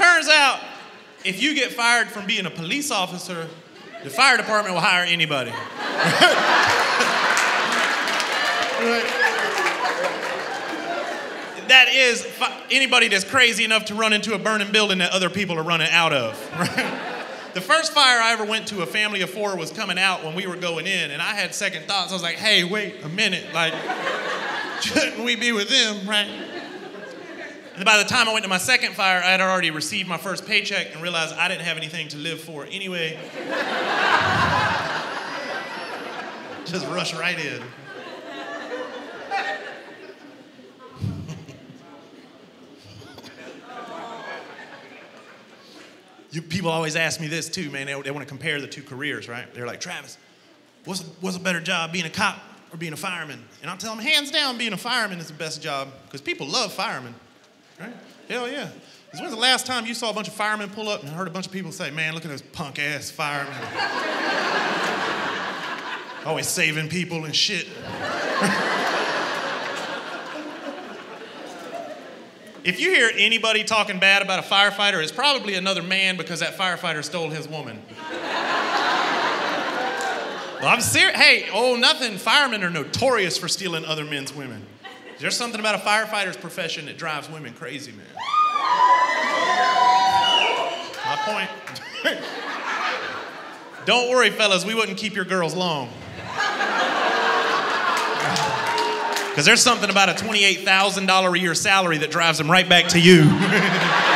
Turns out, if you get fired from being a police officer, the fire department will hire anybody. that is anybody that's crazy enough to run into a burning building that other people are running out of. The first fire I ever went to, a family of four was coming out when we were going in, and I had second thoughts. I was like, hey, wait a minute, like, shouldn't we be with them, right? And by the time I went to my second fire, I had already received my first paycheck and realized I didn't have anything to live for anyway. Just rush right in. You, people always ask me this too, man. They, they want to compare the two careers, right? They're like, Travis, what's what's a better job, being a cop or being a fireman? And I'll tell them, hands down, being a fireman is the best job because people love firemen, right? Hell yeah. Because when's the last time you saw a bunch of firemen pull up and heard a bunch of people say, man, look at those punk ass firemen? Always saving people and shit. If you hear anybody talking bad about a firefighter, it's probably another man because that firefighter stole his woman. well, I'm serious. Hey, oh, nothing. Firemen are notorious for stealing other men's women. There's something about a firefighter's profession that drives women crazy, man. My point. Don't worry, fellas, we wouldn't keep your girls long. Because there's something about a $28,000 a year salary that drives them right back to you.